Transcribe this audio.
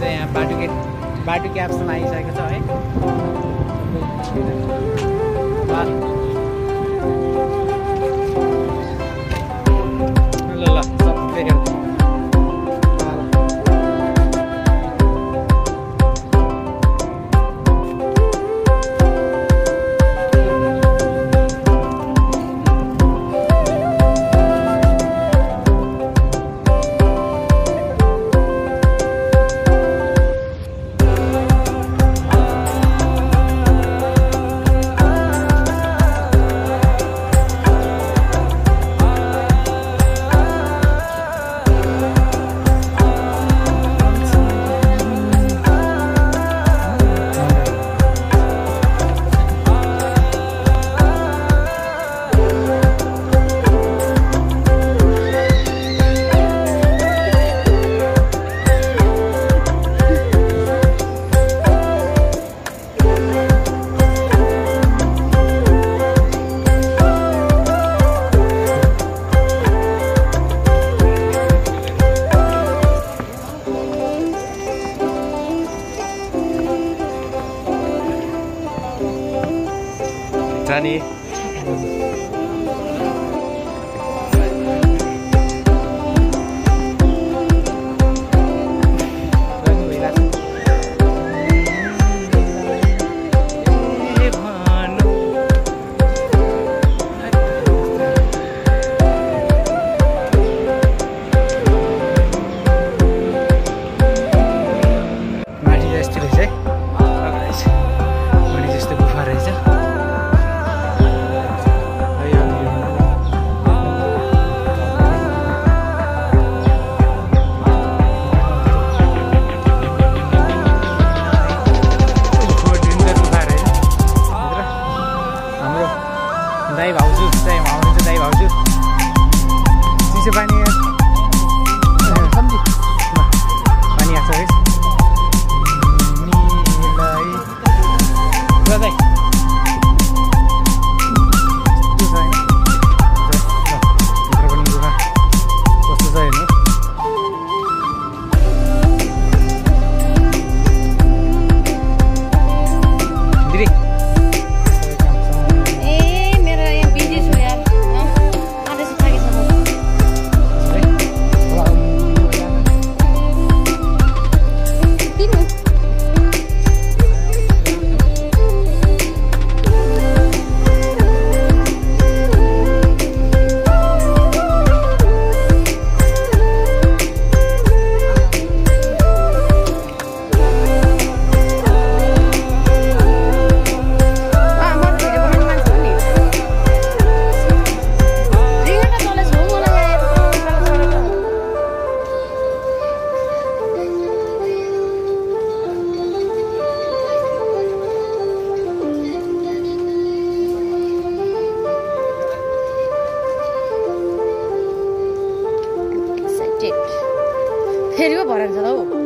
चाहिँ यहाँ बाटो गेट बाटो क्याप्समा आइसकेको छ है। じゃあ दाइ भाउजू दाइ आउनुहुन्छ दाई भाउजू चिसो पानी पानी आएको छ है फेरि पो भरेको छ त हौ